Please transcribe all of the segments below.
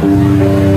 Make up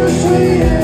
you see?